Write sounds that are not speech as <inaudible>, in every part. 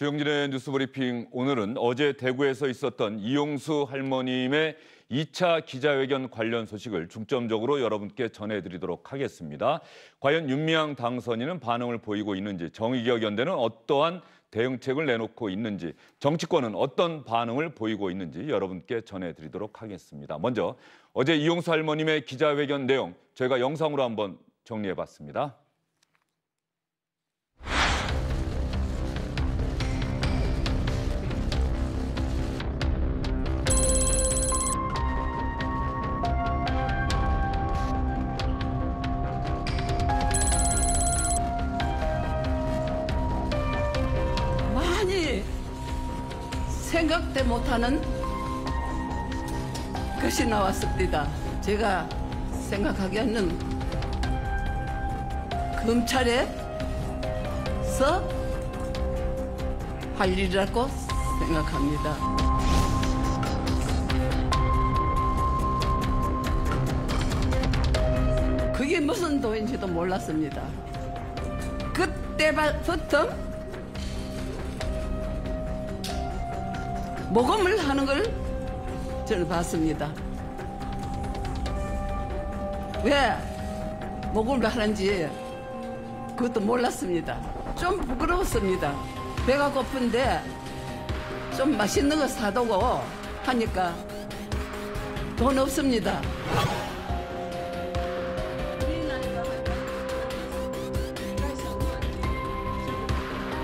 주영진의 뉴스브리핑 오늘은 어제 대구에서 있었던 이용수 할머님의 2차 기자회견 관련 소식을 중점적으로 여러분께 전해드리도록 하겠습니다. 과연 윤미향 당선인은 반응을 보이고 있는지 정의기억 연대는 어떠한 대응책을 내놓고 있는지 정치권은 어떤 반응을 보이고 있는지 여러분께 전해드리도록 하겠습니다. 먼저 어제 이용수 할머님의 기자회견 내용 저희가 영상으로 한번 정리해봤습니다. 하는 것이 나왔습니다. 제가 생각하기에는 검찰에서 할 일이라고 생각합니다. 그게 무슨 도인지도 몰랐습니다. 그때부터 모금을 하는 걸 저는 봤습니다. 왜 모금을 하는지 그것도 몰랐습니다. 좀 부끄러웠습니다. 배가 고픈데 좀 맛있는 거 사두고 하니까 돈 없습니다.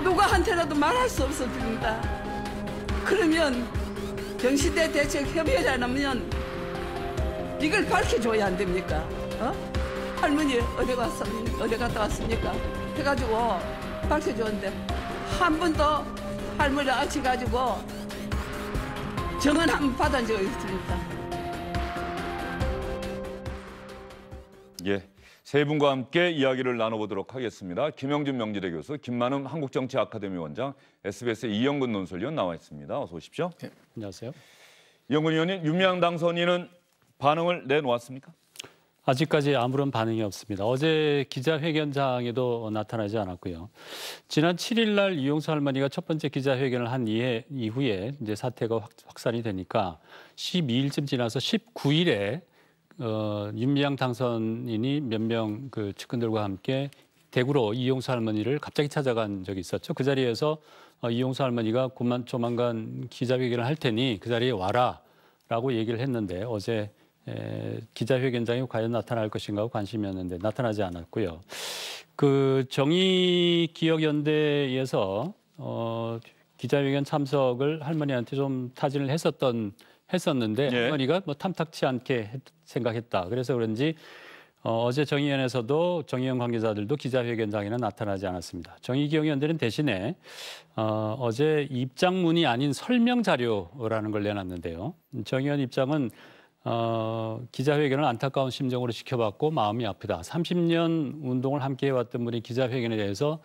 누구한테라도 말할 수 없었습니다. 그러면 경시대 대책 협의회라면 이걸 밝혀줘야 안 됩니까? 어? 할머니 어디 갔습 어디 갔다 왔습니까? 해가지고 밝혀줬는데 한 번도 할머니 아치 가지고 정은 한 번 받은 적이 있습니다. 세 분과 함께 이야기를 나눠보도록 하겠습니다. 김영준 명지대 교수, 김만음 한국정치 아카데미 원장, SBS 이영근 논설위원 나와 있습니다. 어서 오십시오. 네, 안녕하세요. 이영근 의원님, 윤미향 당선인은 반응을 내놓았습니까? 아직까지 아무런 반응이 없습니다. 어제 기자회견장에도 나타나지 않았고요. 지난 7일 날 이용수 할머니가 첫 번째 기자회견을 한 이후에 이제 사태가 확, 확산이 되니까 12일쯤 지나서 19일에 어, 윤미향 당선인이 몇 명 그 측근들과 함께 대구로 이용수 할머니를 갑자기 찾아간 적이 있었죠. 그 자리에서 어, 이용수 할머니가 곧만 조만간 기자회견을 할 테니 그 자리에 와라라고 얘기를 했는데 어제 에, 기자회견장에 과연 나타날 것인가 관심이었는데 나타나지 않았고요. 그 정의 기억 연대에서 어, 기자회견 참석을 할머니한테 좀 타진을 했었던 했었는데 예. 할머니가 뭐 탐탁치 않게 했- 생각했다. 그래서 그런지 어, 어제 정의연에서도 정의연 관계자들도 기자회견장에는 나타나지 않았습니다. 정의기억연대는 대신에 어, 어제 입장문이 아닌 설명 자료라는 걸 내놨는데요. 정의연 입장은 어, 기자회견을 안타까운 심정으로 지켜봤고 마음이 아프다. 30년 운동을 함께 해왔던 분이 기자회견에 대해서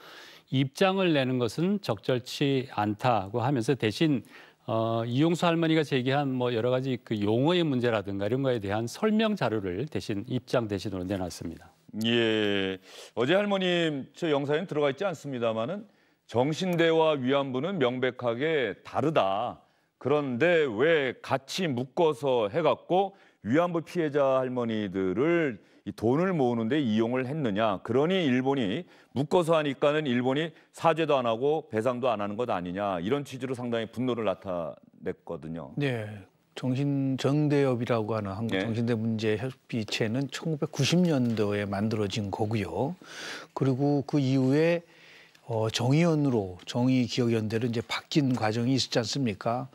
입장을 내는 것은 적절치 않다고 하면서 대신 어, 이용수 할머니가 제기한 뭐 여러 가지 그 용어의 문제라든가 이런 거에 대한 설명 자료를 대신 입장 대신으로 내놨습니다. 예, 어제 할머님 저 영상에 들어가 있지 않습니다만은 정신대와 위안부는 명백하게 다르다. 그런데 왜 같이 묶어서 해갖고 위안부 피해자 할머니들을 이 돈을 모으는데 이용을 했느냐? 그러니 일본이 묶어서 하니까는 일본이 사죄도 안 하고 배상도 안 하는 것 아니냐? 이런 취지로 상당히 분노를 나타냈거든요. 네. 정신 정대협이라고 하는 한국 네. 정신대 문제 협의체는 1990년도에 만들어진 거고요. 그리고 그 이후에 어, 정의연으로 정의기억연대로 이제 바뀐 과정이 있었지 않습니까?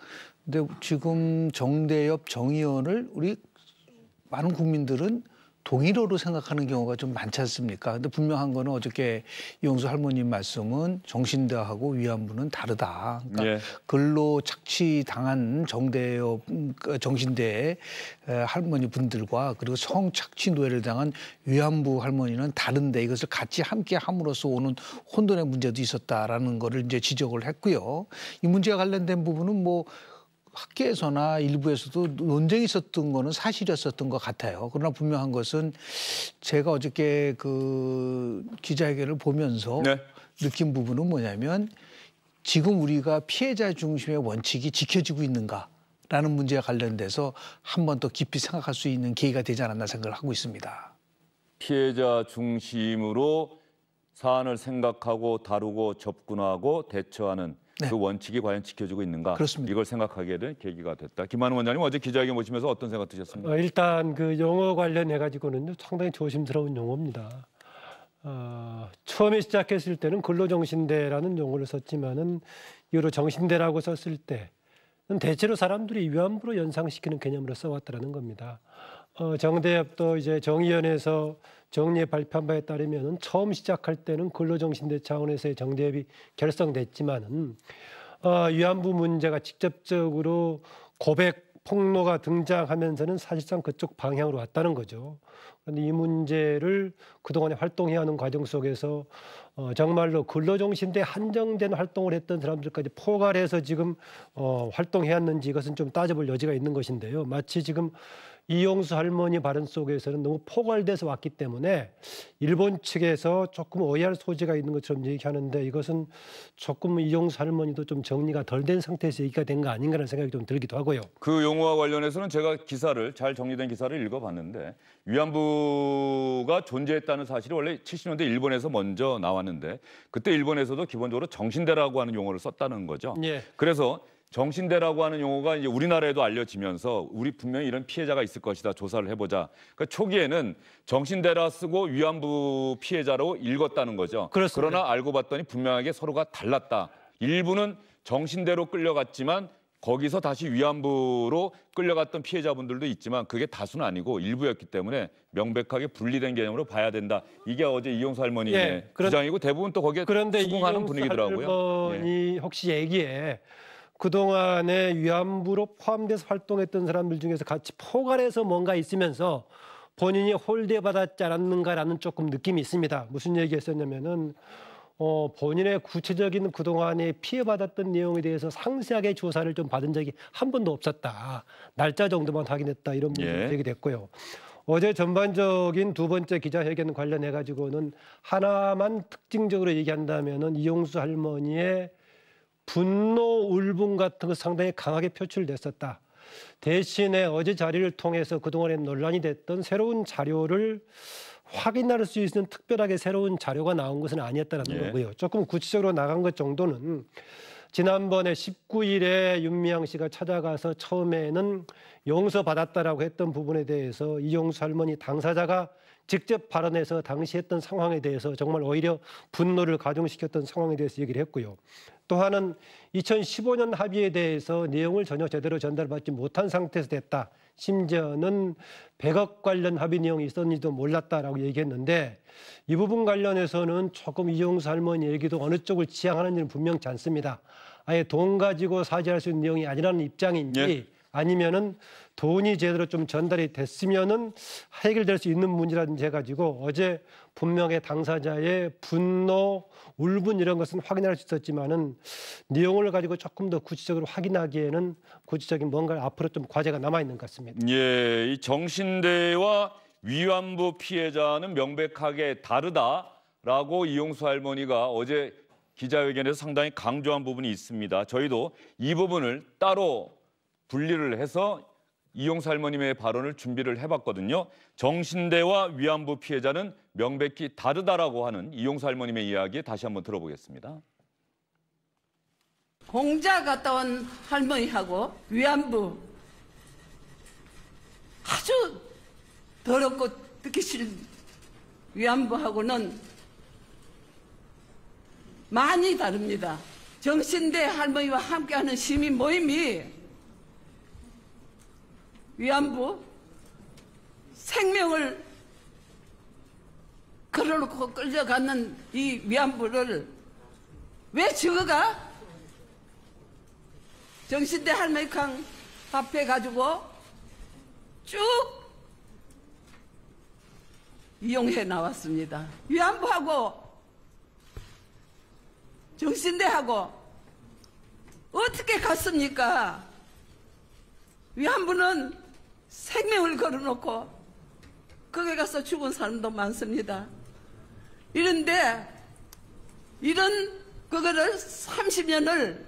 근데 지금 정대협 정의연을 우리 많은 국민들은 동일어로 생각하는 경우가 좀 많지 않습니까? 근데 분명한 거는 어저께 이용수 할머님 말씀은 정신대하고 위안부는 다르다. 그러니까 예. 근로 착취당한 정대협 음, 그 정신대 할머니 분들과 그리고 성착취 노예를 당한 위안부 할머니는 다른데 이것을 같이 함께 함으로써 오는 혼돈의 문제도 있었다라는 거를 이제 지적을 했고요. 이 문제와 관련된 부분은 뭐 학계에서나 일부에서도 논쟁이 있었던 거는 사실이었었던 것 같아요. 그러나 분명한 것은 제가 어저께 그 기자회견을 보면서 네. 느낀 부분은 뭐냐면 지금 우리가 피해자 중심의 원칙이 지켜지고 있는가 라는 문제와 관련돼서 한 번 더 깊이 생각할 수 있는 계기가 되지 않았나 생각을 하고 있습니다. 피해자 중심으로 사안을 생각하고 다루고 접근하고 대처하는 네. 그 원칙이 과연 지켜지고 있는가? 그렇습니다. 이걸 생각하게 된 계기가 됐다. 김한우 원장님 어제 기자회견 보시면서 어떤 생각 드셨습니까? 어, 일단 그 용어 관련해 가지고는 상당히 조심스러운 용어입니다. 어, 처음에 시작했을 때는 근로정신대라는 용어를 썼지만은 이후로 정신대라고 썼을 때는 대체로 사람들이 위안부로 연상시키는 개념으로 써왔다라는 겁니다. 어, 정대협도 이제 정의연에서 정리에 발표한 바에 따르면은 처음 시작할 때는 근로정신대 차원에서의 정대협이 결성됐지만은 어, 위안부 문제가 직접적으로 고백 폭로가 등장하면서는 사실상 그쪽 방향으로 왔다는 거죠. 그런데 이 문제를 그동안에 활동해오는 과정 속에서 어, 정말로 근로정신대 한정된 활동을 했던 사람들까지 포괄해서 지금 어, 활동해왔는지 이것은 좀 따져볼 여지가 있는 것인데요. 마치 지금 이용수 할머니 발언 속에서는 너무 포괄돼서 왔기 때문에 일본 측에서 조금 오해할 소지가 있는 것처럼 얘기하는데 이것은 조금 이용수 할머니도 좀 정리가 덜 된 상태에서 얘기가 된 거 아닌가라는 생각이 좀 들기도 하고요. 그 용어와 관련해서는 제가 기사를 잘 정리된 기사를 읽어봤는데 위안부가 존재했다는 사실이 원래 70년대 일본에서 먼저 나왔는데 그때 일본에서도 기본적으로 정신대라고 하는 용어를 썼다는 거죠. 예. 그래서 정신대라고 하는 용어가 이제 우리나라에도 알려지면서 우리 분명히 이런 피해자가 있을 것이다 조사를 해보자. 그러니까 초기에는 정신대라 쓰고 위안부 피해자로 읽었다는 거죠. 그렇습니다. 그러나 알고 봤더니 분명하게 서로가 달랐다. 일부는 정신대로 끌려갔지만 거기서 다시 위안부로 끌려갔던 피해자분들도 있지만 그게 다수는 아니고 일부였기 때문에 명백하게 분리된 개념으로 봐야 된다. 이게 어제 이용수 할머니의 예, 그런- 주장이고 대부분 또 거기에 그런데 수긍하는 분위기더라고요. 예. 할머니 혹시 얘기에 그동안에 위안부로 포함돼서 활동했던 사람들 중에서 같이 포괄해서 뭔가 있으면서 본인이 홀대받았지 않았는가라는 조금 느낌이 있습니다. 무슨 얘기했었냐면은 어, 본인의 구체적인 그동안에 피해받았던 내용에 대해서 상세하게 조사를 좀 받은 적이 한 번도 없었다. 날짜 정도만 확인했다. 이런 부분이 예. 제기됐고요. 어제 전반적인 두 번째 기자회견 관련해 가지고는 하나만 특징적으로 얘기한다면은 이용수 할머니의 분노 울분 같은 거 상당히 강하게 표출됐었다. 대신에 어제 자리를 통해서 그동안에 논란이 됐던 새로운 자료를 확인할 수 있는 특별하게 새로운 자료가 나온 것은 아니었다는 예. 거고요. 조금 구체적으로 나간 것 정도는 지난번에 19일에 윤미향 씨가 찾아가서 처음에는 용서 받았다라고 했던 부분에 대해서 이용수 할머니 당사자가 직접 발언해서 당시 했던 상황에 대해서 정말 오히려 분노를 가중시켰던 상황에 대해서 얘기를 했고요. 또 하나는 2015년 합의에 대해서 내용을 전혀 제대로 전달받지 못한 상태에서 됐다. 심지어는 100억 관련 합의 내용이 있었는지도 몰랐다라고 얘기했는데 이 부분 관련해서는 조금 이용수 할머니 얘기도 어느 쪽을 지향하는지는 분명치 않습니다. 아예 돈 가지고 사죄할 수 있는 내용이 아니라는 입장인지 예. 아니면은 돈이 제대로 좀 전달이 됐으면은 해결될 수 있는 문제라든지 해가지고 어제 분명히 당사자의 분노, 울분 이런 것은 확인할 수 있었지만은 내용을 가지고 조금 더 구체적으로 확인하기에는 구체적인 뭔가 앞으로 좀 과제가 남아 있는 것 같습니다. 예, 이 정신대와 위안부 피해자는 명백하게 다르다라고 이용수 할머니가 어제 기자회견에서 상당히 강조한 부분이 있습니다. 저희도 이 부분을 따로 분리를 해서 이용수 할머님의 발언을 준비를 해봤거든요. 정신대와 위안부 피해자는 명백히 다르다라고 하는 이용수 할머님의 이야기 다시 한번 들어보겠습니다. 공자 갔다 온 할머니하고 위안부 아주 더럽고 듣기 싫은 위안부하고는 많이 다릅니다. 정신대 할머니와 함께하는 시민 모임이 위안부 생명을 걸어놓고 끌려가는 이 위안부를 왜 적어가? 정신대 할머니캉 앞에 가지고 쭉 이용해 나왔습니다. 위안부하고 정신대하고 어떻게 갔습니까? 위안부는 생명을 걸어놓고 거기 가서 죽은 사람도 많습니다. 이런데 이런 그거를 30년을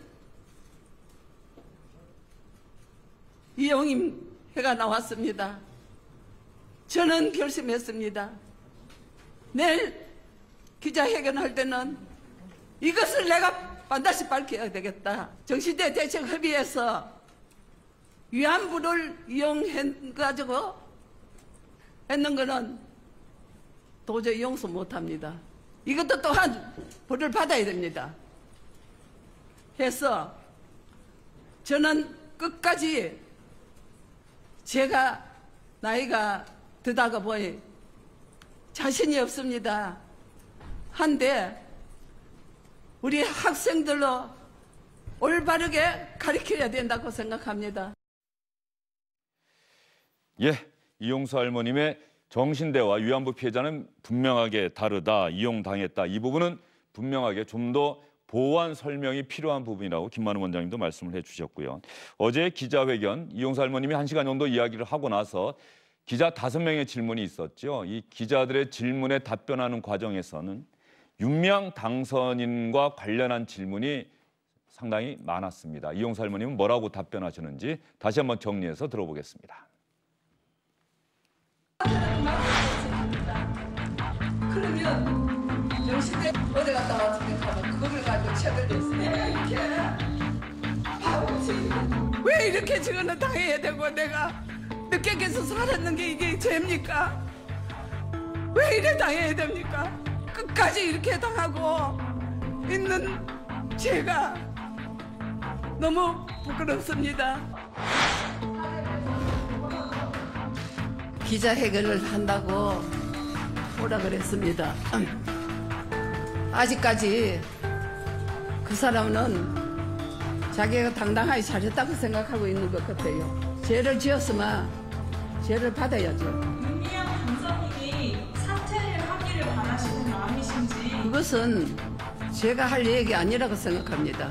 이용임 해가 나왔습니다. 저는 결심했습니다. 내일 기자회견할 때는 이것을 내가 반드시 밝혀야 되겠다. 정시대 대책 협의에서 위안부를 이용해가지고 했는 거는 도저히 용서 못합니다. 이것도 또한 벌을 받아야 됩니다. 해서 저는 끝까지 제가 나이가 드다가 보니 자신이 없습니다. 한데 우리 학생들로 올바르게 가르쳐야 된다고 생각합니다. 예, 이용수 할머님의 정신대와 위안부 피해자는 분명하게 다르다, 이용당했다. 이 부분은 분명하게 좀 더 보완 설명이 필요한 부분이라고 김만우 원장님도 말씀을 해주셨고요. 어제 기자회견 이용수 할머님이 한 시간 정도 이야기를 하고 나서 기자 다섯 명의 질문이 있었죠. 이 기자들의 질문에 답변하는 과정에서는 윤미향 당선인과 관련한 질문이 상당히 많았습니다. 이용수 할머님은 뭐라고 답변하셨는지 다시 한번 정리해서 들어보겠습니다. 그러면 정신대 어디 갔다 왔습니까? 하면 그걸 가지고 책을 냈어요. 이렇게 바보지. 왜 이렇게 지원을 당해야 되고 내가 늦게 계속 살았는 게 이게 죄입니까? 왜 이래 당해야 됩니까? 끝까지 이렇게 당하고 있는 제가 너무 부끄럽습니다. 기자회견을 한다고 오라 그랬습니다. 아직까지 그 사람은 자기가 당당하게 잘했다고 생각하고 있는 것 같아요. 죄를 지었으면 죄를 받아야죠. 윤미향 당선인이 사퇴를 하기를 바라시는 마음이신지 그것은 제가 할 얘기 아니라고 생각합니다.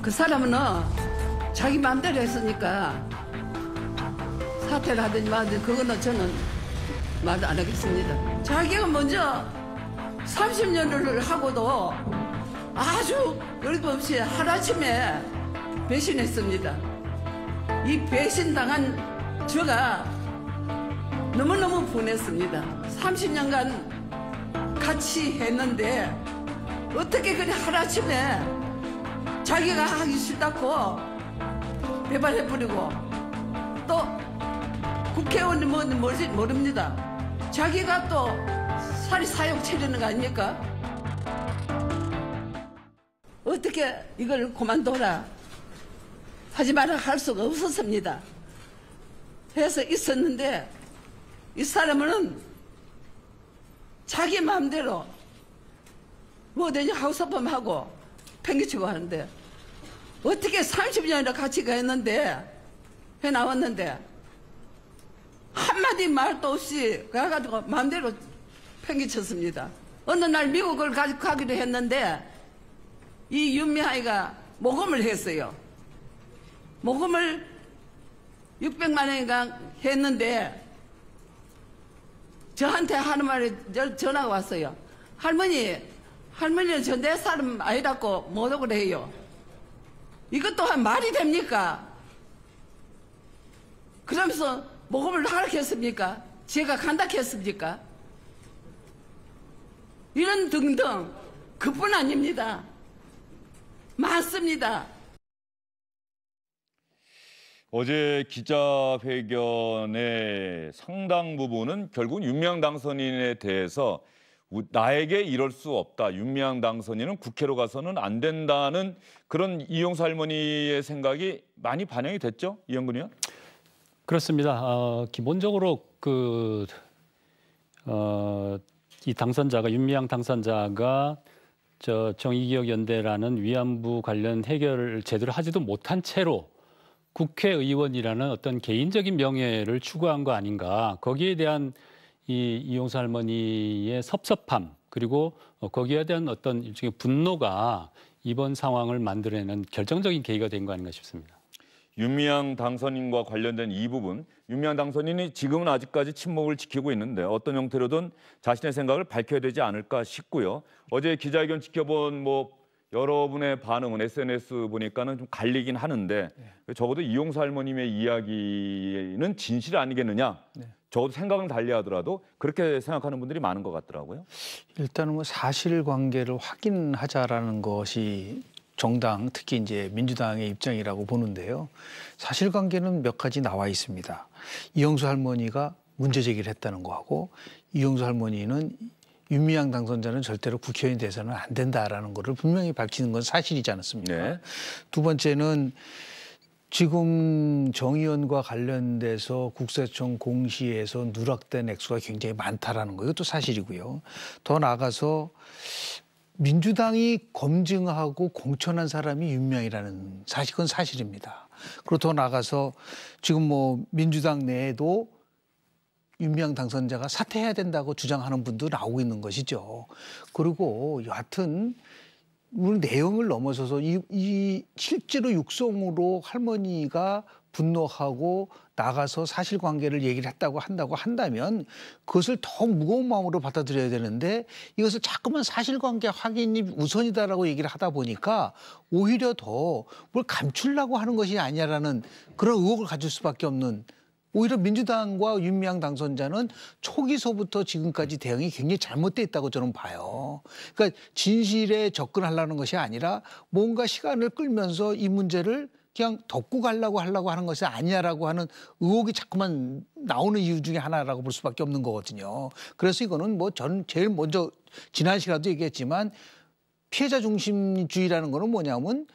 그 사람은 자기 마음대로 했으니까 사퇴를 하든지 말든지 그거는 저는 말 안 하겠습니다. 자기가 먼저 30년을 하고도 아주 어림없이 하루아침에 배신했습니다. 이 배신당한 저가 너무너무 분했습니다. 30년간 같이 했는데 어떻게 그래 하루아침에 자기가 하기 싫다고 배발해버리고 또 국회의원이 뭔지 모르- 모릅니다. 자기가 또 살이 사욕 차리는 거 아닙니까? 어떻게 이걸 그만둬라 하지 마라 할 수가 없었습니다. 해서 있었는데 이 사람은 자기 마음대로 뭐든지 싶으면 하고 팽개치고 하는데 어떻게 30년이나 같이 가했는데 해 나왔는데 한마디 말도 없이 가가지고 마음대로 팽개쳤습니다. 어느 날 미국을 가, 가기로 했는데 이 윤미아이가 모금을 했어요. 모금을 600만 원인가 했는데 저한테 하는 말이 저- 전화가 왔어요. 할머니, 할머니는 저 내 사람 아니라고 모독을 해요. 이것 또한 말이 됩니까? 그러면서 모금을 하라 했습니까? 제가 간다 했습니까? 이런 등등 그뿐 아닙니다. 많습니다. 어제 기자회견의 상당 부분은 결국 윤미향 당선인에 대해서 우- 나에게 이럴 수 없다. 윤미향 당선인은 국회로 가서는 안 된다는 그런 이용수 할머니의 생각이 많이 반영이 됐죠, 이영근 의원? 그렇습니다. 어, 기본적으로 그, 어, 이 당선자가, 윤미향 당선자가 저 정의기억연대라는 위안부 관련 해결을 제대로 하지도 못한 채로 국회의원이라는 어떤 개인적인 명예를 추구한 거 아닌가. 거기에 대한 이 이용수 할머니의 섭섭함 그리고 어, 거기에 대한 어떤 일종의 분노가 이번 상황을 만들어내는 결정적인 계기가 된 거 아닌가 싶습니다. 윤미향 당선인과 관련된 이 부분, 윤미향 당선인이 지금은 아직까지 침묵을 지키고 있는데 어떤 형태로든 자신의 생각을 밝혀야 되지 않을까 싶고요. 어제 기자회견 지켜본 뭐 여러분의 반응은 SNS 보니까는 좀 갈리긴 하는데 적어도 이용수 할머님의 이야기는 진실 아니겠느냐. 적어도 생각은 달리하더라도 그렇게 생각하는 분들이 많은 것 같더라고요. 일단은 뭐 사실관계를 확인하자라는 것이 정당 특히 이제 민주당의 입장이라고 보는데요. 사실관계는 몇 가지 나와 있습니다. 이영수 할머니가 문제 제기를 했다는 거하고 이영수 할머니는 윤미향 당선자는 절대로 국회의원이 돼서는 안 된다라는 거를 분명히 밝히는 건 사실이지 않았습니까? 네. 두 번째는 지금 정 의원과 관련돼서 국세청 공시에서 누락된 액수가 굉장히 많다라는 거 이것도 사실이고요. 더 나아가서 민주당이 검증하고 공천한 사람이 윤명이라는 사실 그건 사실입니다. 그리고 더 나아가서 지금 뭐 민주당 내에도 윤미향 당선자가 사퇴해야 된다고 주장하는 분도 나오고 있는 것이죠. 그리고 여하튼 오늘 내용을 넘어서서 이, 이 실제로 육성으로 할머니가 분노하고 나가서 사실관계를 얘기를 했다고 한다고 한다면 그것을 더 무거운 마음으로 받아들여야 되는데 이것을 자꾸만 사실관계 확인이 우선이다라고 얘기를 하다 보니까 오히려 더 뭘 감추려고 하는 것이 아니냐라는 그런 의혹을 가질 수밖에 없는 오히려 민주당과 윤미향 당선자는 초기서부터 지금까지 대응이 굉장히 잘못돼 있다고 저는 봐요. 그러니까 진실에 접근하려는 것이 아니라 뭔가 시간을 끌면서 이 문제를 그냥 덮고 가려고 하려고 하는 것이 아니냐라고 하는 의혹이 자꾸만 나오는 이유 중에 하나라고 볼 수밖에 없는 거거든요. 그래서 이거는 뭐 전 제일 먼저 지난 시간에도 얘기했지만 피해자 중심주의라는 거는 뭐냐면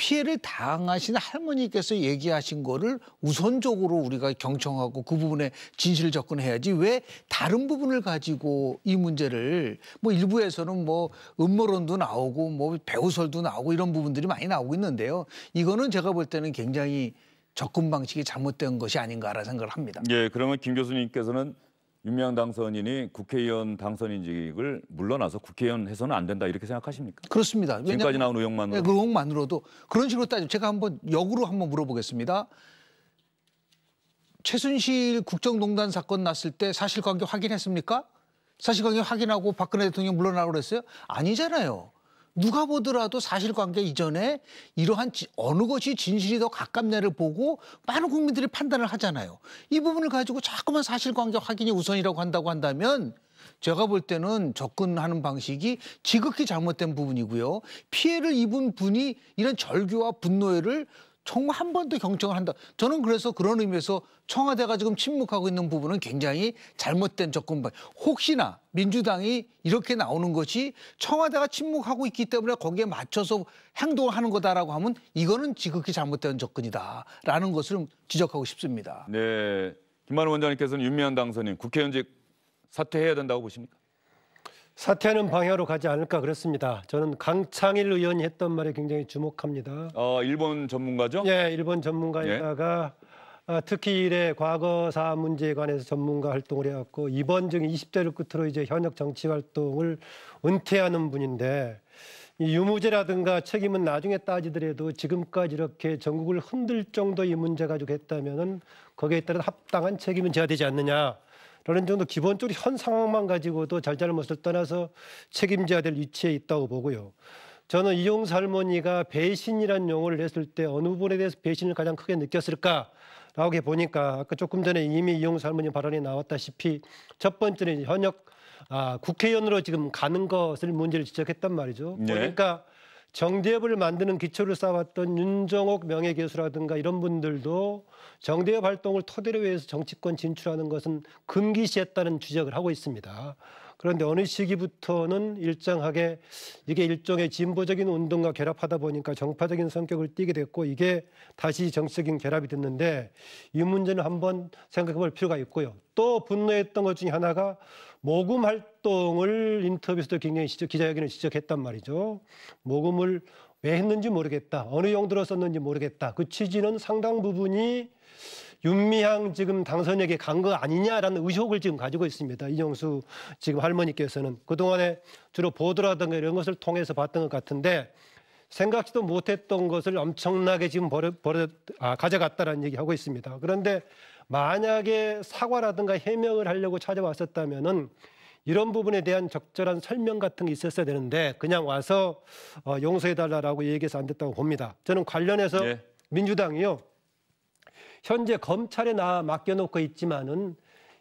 피해를 당하신 할머니께서 얘기하신 거를 우선적으로 우리가 경청하고 그 부분에 진실을 접근해야지 왜 다른 부분을 가지고 이 문제를 뭐 일부에서는 뭐 음모론도 나오고 뭐 배우설도 나오고 이런 부분들이 많이 나오고 있는데요. 이거는 제가 볼 때는 굉장히 접근 방식이 잘못된 것이 아닌가라는 생각을 합니다. 예, 그러면 김 교수님께서는 윤미향 당선인이 국회의원 당선인직을 물러나서 국회의원 해서는 안 된다 이렇게 생각하십니까? 그렇습니다. 지금까지 나온 의혹만으로. 네, 그 의혹만으로도 그런 식으로 따지면 제가 한번 역으로 한번 물어보겠습니다. 최순실 국정농단 사건 났을 때 사실관계 확인했습니까? 사실관계 확인하고 박근혜 대통령 물러나라고 그랬어요? 아니잖아요. 누가 보더라도 사실관계 이전에 이러한 지- 어느 것이 진실이 더 가깝냐를 보고 많은 국민들이 판단을 하잖아요. 이 부분을 가지고 자꾸만 사실관계 확인이 우선이라고 한다고 한다면 제가 볼 때는 접근하는 방식이 지극히 잘못된 부분이고요. 피해를 입은 분이 이런 절규와 분노를 정말 한 번 더 경청을 한다. 저는 그래서 그런 의미에서 청와대가 지금 침묵하고 있는 부분은 굉장히 잘못된 접근 방. 혹시나 민주당이 이렇게 나오는 것이 청와대가 침묵하고 있기 때문에 거기에 맞춰서 행동을 하는 거다라고 하면 이거는 지극히 잘못된 접근이다라는 것을 지적하고 싶습니다. 네, 김만우 원장님께서는 윤미향 당선인 국회의원직 사퇴해야 된다고 보십니까? 사퇴하는 방향으로 가지 않을까 그렇습니다. 저는 강창일 의원이 했던 말에 굉장히 주목합니다. 어, 일본 전문가죠? 예, 일본 전문가에다가 아, 특히 일의 과거사 문제에 관해서 전문가 활동을 해왔고 이번 중 20대를 끝으로 이제 현역 정치 활동을 은퇴하는 분인데 이 유무죄라든가 책임은 나중에 따지더라도 지금까지 이렇게 전국을 흔들 정도 이 문제 가지고 했다면은 거기에 따른 합당한 책임은 져야 되지 않느냐. 라는 정도 기본적으로 현 상황만 가지고도 잘잘못을 떠나서 책임져야 될 위치에 있다고 보고요. 저는 이용수 할머니가 배신이라는 용어를 했을 때 어느 부분에 대해서 배신을 가장 크게 느꼈을까 라고 해 보니까 아까 조금 전에 이미 이용수 할머니 발언이 나왔다시피 첫 번째는 현역 아, 국회의원으로 지금 가는 것을 문제를 지적했단 말이죠. 네. 보니까 정대협을 만드는 기초를 쌓았던 윤정옥 명예교수라든가 이런 분들도 정대협 활동을 토대로 해서 정치권 진출하는 것은 금기시했다는 지적을 하고 있습니다. 그런데 어느 시기부터는 일정하게 이게 일종의 진보적인 운동과 결합하다 보니까 정파적인 성격을 띠게 됐고 이게 다시 정치적인 결합이 됐는데 이 문제는 한번 생각해 볼 필요가 있고요. 또 분노했던 것 중에 하나가 모금 활동을 인터뷰에서도 굉장히 지적, 기자회견을 지적했단 말이죠. 모금을 왜 했는지 모르겠다. 어느 용도로 썼는지 모르겠다. 그 취지는 상당 부분이 윤미향 지금 당선에게 간 거 아니냐라는 의혹을 지금 가지고 있습니다. 이정수 지금 할머니께서는 그동안에 주로 보도라든가 이런 것을 통해서 봤던 것 같은데 생각지도 못했던 것을 엄청나게 지금 버려, 버려 아, 가져갔다라는 얘기하고 있습니다. 그런데 만약에 사과라든가 해명을 하려고 찾아왔었다면은 이런 부분에 대한 적절한 설명 같은 게 있었어야 되는데 그냥 와서 어, 용서해달라라고 얘기해서 안 됐다고 봅니다. 저는 관련해서 예. 민주당이요 현재 검찰에 나 맡겨놓고 있지만은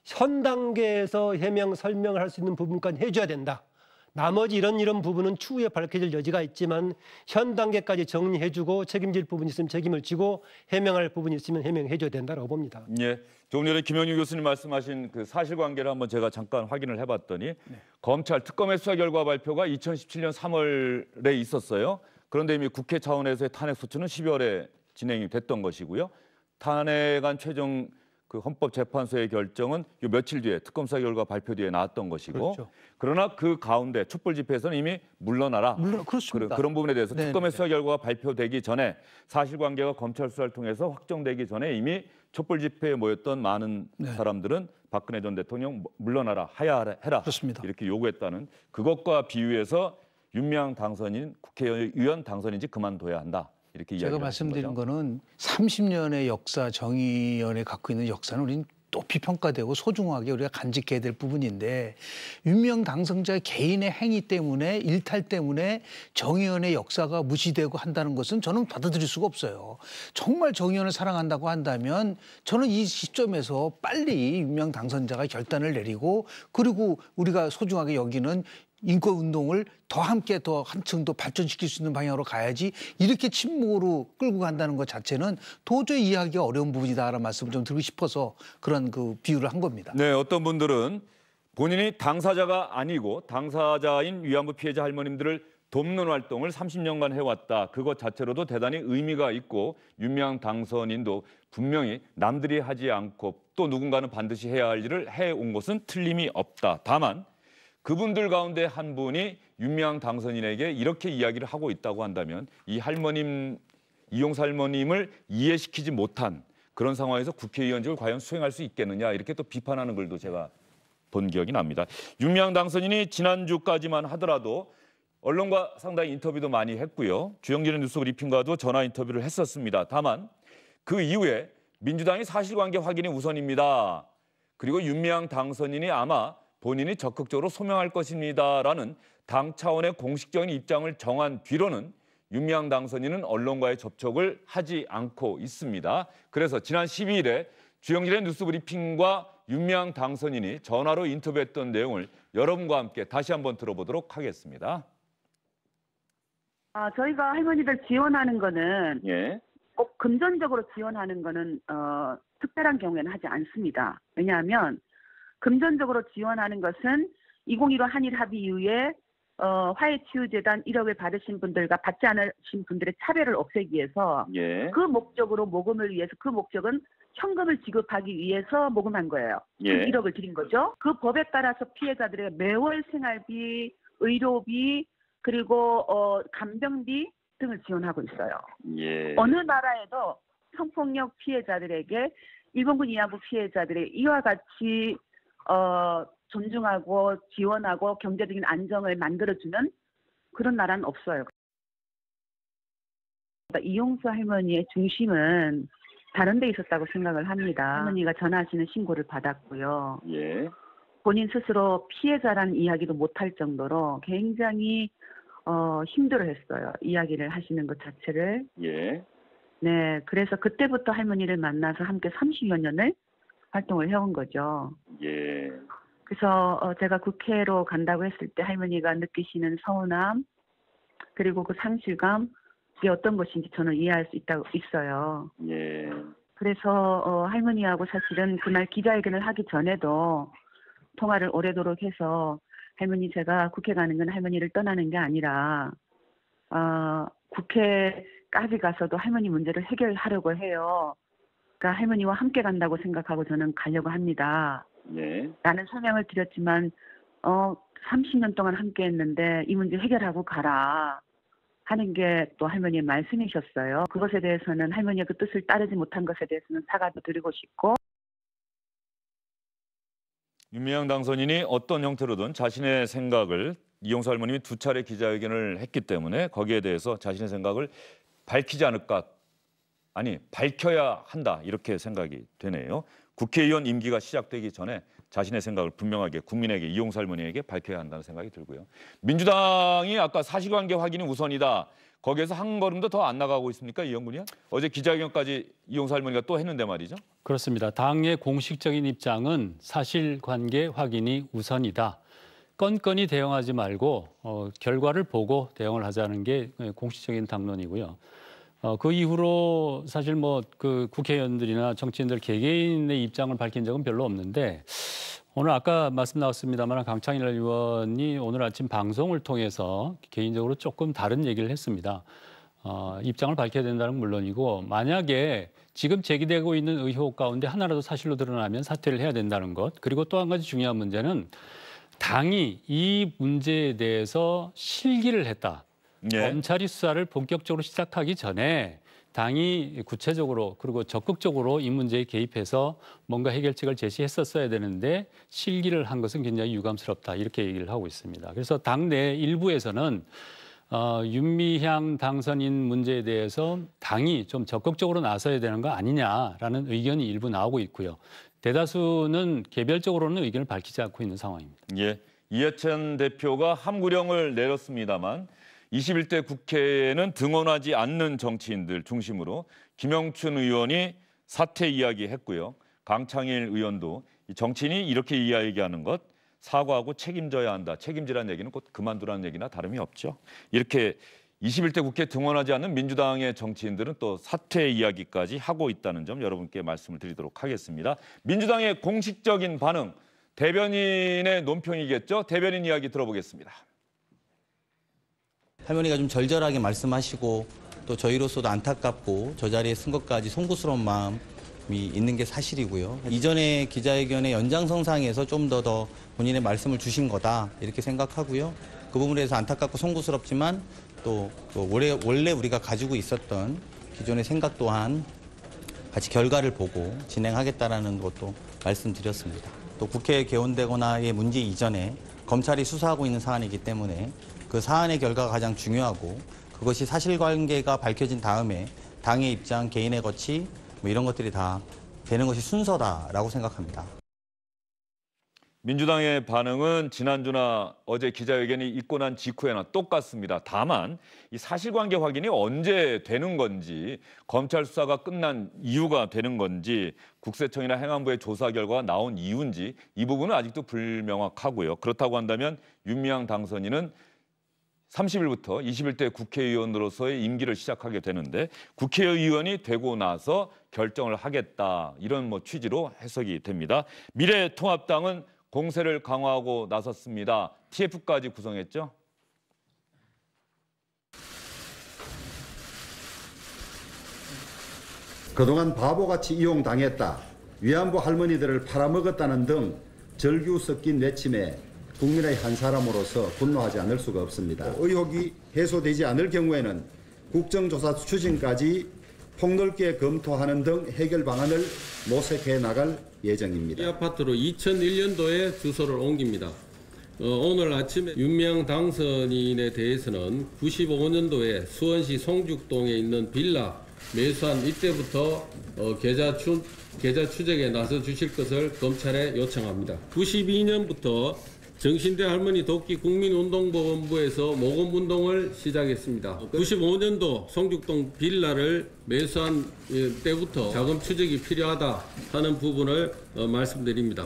현 단계에서 해명 설명을 할 수 있는 부분까지 해줘야 된다. 나머지 이런 이런 부분은 추후에 밝혀질 여지가 있지만 현 단계까지 정리해주고 책임질 부분이 있으면 책임을 지고 해명할 부분이 있으면 해명해줘야 된다라고 봅니다. 예. 조금 전에 김영유 교수님 말씀하신 그 사실관계를 한번 제가 잠깐 확인을 해봤더니 검찰 특검의 수사 결과 발표가 2017년 3월에 있었어요. 그런데 이미 국회 차원에서의 탄핵 소추는 12월에 진행이 됐던 것이고요. 탄핵안 최종 그 헌법재판소의 결정은 요 며칠 뒤에 특검 수사 결과 발표 뒤에 나왔던 것이고 그렇죠. 그러나 그 가운데 촛불 집회에서는 이미 물러나라 물론 그렇습니다. 그런, 부분에 대해서 네, 특검의 네. 수사 결과가 발표되기 전에 사실관계가 검찰 수사를 통해서 확정되기 전에 이미 촛불 집회에 모였던 많은 네. 사람들은 박근혜 전 대통령 물러나라 하야해라 그렇습니다. 이렇게 요구했다는 그것과 비유해서 윤미향 당선인 국회의원 당선인지 그만둬야 한다 이렇게 제가 말씀드린 거죠. 거는 30년의 역사 정의연에 갖고 있는 역사는 우리는 높이 평가되고 소중하게 우리가 간직해야 될 부분인데 윤명 당선자의 개인의 행위 때문에 일탈 때문에 정의연의 역사가 무시되고 한다는 것은 저는 받아들일 수가 없어요. 정말 정의연을 사랑한다고 한다면 저는 이 시점에서 빨리 윤명 당선자가 결단을 내리고 그리고 우리가 소중하게 여기는 인권 운동을 더 함께 더 한층 더 발전시킬 수 있는 방향으로 가야지 이렇게 침묵으로 끌고 간다는 것 자체는 도저히 이해하기가 어려운 부분이다라는 말씀을 좀 드리고 싶어서 그런 그 비유를 한 겁니다. 네, 어떤 분들은 본인이 당사자가 아니고 당사자인 위안부 피해자 할머님들을 돕는 활동을 30년간 해왔다. 그것 자체로도 대단히 의미가 있고 윤미향 당선인도 분명히 남들이 하지 않고 또 누군가는 반드시 해야 할 일을 해온 것은 틀림이 없다. 다만 그분들 가운데 한 분이 윤미향 당선인에게 이렇게 이야기를 하고 있다고 한다면 이 할머님 이용사 할머님을 이해시키지 못한 그런 상황에서 국회의원직을 과연 수행할 수 있겠느냐 이렇게 또 비판하는 글도 제가 본 기억이 납니다. 윤미향 당선인이 지난주까지만 하더라도 언론과 상당히 인터뷰도 많이 했고요. 주영진의 뉴스 브리핑과도 전화 인터뷰를 했었습니다. 다만 그 이후에 민주당이 사실관계 확인이 우선입니다. 그리고 윤미향 당선인이 아마 본인이 적극적으로 소명할 것입니다라는 당 차원의 공식적인 입장을 정한 뒤로는 윤미향 당선인은 언론과의 접촉을 하지 않고 있습니다. 그래서 지난 12일에 주영진의 뉴스 브리핑과 윤미향 당선인이 전화로 인터뷰했던 내용을 여러분과 함께 다시 한번 들어보도록 하겠습니다. 아, 저희가 할머니들 지원하는 거는 예. 꼭 금전적으로 지원하는 거는 어, 특별한 경우에는 하지 않습니다. 왜냐하면 금전적으로 지원하는 것은 2015 한일 합의 이후에 어, 화해치유재단 1억을 받으신 분들과 받지 않으신 분들의 차별을 없애기 위해서 예. 그 목적으로 모금을 위해서 그 목적은 현금을 지급하기 위해서 모금한 거예요. 예. 그 1억을 드린 거죠. 그 법에 따라서 피해자들의 매월 생활비, 의료비, 그리고 어, 간병비 등을 지원하고 있어요. 예. 어느 나라에도 성폭력 피해자들에게 일본군 위안부 피해자들의 이와 같이 어, 존중하고 지원하고 경제적인 안정을 만들어주는 그런 나라는 없어요. 이용수 할머니의 중심은 다른 데 있었다고 생각을 합니다. 할머니가 전하시는 신고를 받았고요. 예. 본인 스스로 피해자라는 이야기도 못할 정도로 굉장히 어, 힘들어했어요. 이야기를 하시는 것 자체를. 예. 네, 그래서 그때부터 할머니를 만나서 함께 30여 년을 활동을 해온 거죠. 예. 그래서 어, 제가 국회로 간다고 했을 때 할머니가 느끼시는 서운함 그리고 그 상실감 이게 어떤 것인지 저는 이해할 수 있다고 있어요. 예. 그래서 어, 할머니하고 사실은 그날 기자회견을 하기 전에도 통화를 오래도록 해서 할머니 제가 국회 가는 건 할머니를 떠나는 게 아니라 어, 국회까지 가서도 할머니 문제를 해결하려고 해요. 그러니까 할머니와 함께 간다고 생각하고 저는 가려고 합니다. 예. 라는 설명을 드렸지만 어 30년 동안 함께 했는데 이 문제 해결하고 가라 하는 게 또 할머니의 말씀이셨어요. 그것에 대해서는 할머니의 그 뜻을 따르지 못한 것에 대해서는 사과도 드리고 싶고 윤미향 당선인이 어떤 형태로든 자신의 생각을 이용수 할머님이 두 차례 기자회견을 했기 때문에 거기에 대해서 자신의 생각을 밝히지 않을까 아니 밝혀야 한다 이렇게 생각이 되네요. 국회의원 임기가 시작되기 전에 자신의 생각을 분명하게 국민에게 이용수 할머니에게 밝혀야 한다는 생각이 들고요. 민주당이 아까 사실관계 확인이 우선이다. 거기에서 한 걸음도 더 안 나가고 있습니까 이영군이요? 어제 기자회견까지 이용수 할머니가 또 했는데 말이죠. 그렇습니다. 당의 공식적인 입장은 사실관계 확인이 우선이다. 건건히 대응하지 말고 어, 결과를 보고 대응을 하자는 게 공식적인 당론이고요. 어, 그 이후로 사실 뭐 그 국회의원들이나 정치인들 개개인의 입장을 밝힌 적은 별로 없는데 오늘 아까 말씀 나왔습니다만 강창일 의원이 오늘 아침 방송을 통해서 개인적으로 조금 다른 얘기를 했습니다. 어, 입장을 밝혀야 된다는 건 물론이고 만약에 지금 제기되고 있는 의혹 가운데 하나라도 사실로 드러나면 사퇴를 해야 된다는 것 그리고 또 한 가지 중요한 문제는 당이 이 문제에 대해서 실기를 했다. 예. 검찰이 수사를 본격적으로 시작하기 전에 당이 구체적으로 그리고 적극적으로 이 문제에 개입해서 뭔가 해결책을 제시했었어야 되는데 실기를 한 것은 굉장히 유감스럽다 이렇게 얘기를 하고 있습니다. 그래서 당내 일부에서는 어, 윤미향 당선인 문제에 대해서 당이 좀 적극적으로 나서야 되는 거 아니냐라는 의견이 일부 나오고 있고요. 대다수는 개별적으로는 의견을 밝히지 않고 있는 상황입니다. 예. 이해찬 대표가 함구령을 내렸습니다만 21대 국회에는 등원하지 않는 정치인들 중심으로 김영춘 의원이 사퇴 이야기했고요. 강창일 의원도 이 정치인이 이렇게 이야기하는 것 사과하고 책임져야 한다. 책임지라는 얘기는 곧 그만두라는 얘기나 다름이 없죠. 이렇게 21대 국회 등원하지 않는 민주당의 정치인들은 또 사퇴 이야기까지 하고 있다는 점 여러분께 말씀을 드리도록 하겠습니다. 민주당의 공식적인 반응 대변인의 논평이겠죠. 대변인 이야기 들어보겠습니다. 할머니가 좀 절절하게 말씀하시고 또 저희로서도 안타깝고 저 자리에 쓴 것까지 송구스러운 마음이 있는 게 사실이고요. 이전에 기자회견의 연장선상에서 좀 더 더 본인의 말씀을 주신 거다 이렇게 생각하고요. 그 부분에 대해서 안타깝고 송구스럽지만 또, 또 원래, 원래 우리가 가지고 있었던 기존의 생각 또한 같이 결과를 보고 진행하겠다라는 것도 말씀드렸습니다. 또 국회에 개원되거나의 문제 이전에 검찰이 수사하고 있는 사안이기 때문에 그 사안의 결과가 가장 중요하고 그것이 사실관계가 밝혀진 다음에 당의 입장, 개인의 거치 뭐 이런 것들이 다 되는 것이 순서다라고 생각합니다. 민주당의 반응은 지난주나 어제 기자회견이 있고 난 직후에나 똑같습니다. 다만 이 사실관계 확인이 언제 되는 건지 검찰 수사가 끝난 이유가 되는 건지 국세청이나 행안부의 조사 결과가 나온 이유인지 이 부분은 아직도 불명확하고요. 그렇다고 한다면 윤미향 당선인은 30일부터 21대 국회의원으로서의 임기를 시작하게 되는데 국회의원이 되고 나서 결정을 하겠다 이런 뭐 취지로 해석이 됩니다. 미래통합당은 공세를 강화하고 나섰습니다. TF까지 구성했죠. 그동안 바보같이 이용당했다. 위안부 할머니들을 팔아먹었다는 등 절규 섞인 내침에 국민의 한 사람으로서 분노하지 않을 수가 없습니다. 의혹이 해소되지 않을 경우에는 국정조사 추진까지 폭넓게 검토하는 등 해결 방안을 모색해 나갈 예정입니다. 이 아파트로 2001년도에 주소를 옮깁니다. 어, 오늘 아침에 윤명 당선인에 대해서는 95년도에 수원시 송죽동에 있는 빌라 매수한 이때부터 어, 계좌, 추, 계좌 추적에 나서 주실 것을 검찰에 요청합니다. 92년부터 정신대 할머니 돕기 국민운동보건부에서 모금운동을 시작했습니다. 95년도 송죽동 빌라를 매수한 때부터 자금 추적이 필요하다 하는 부분을 어, 말씀드립니다.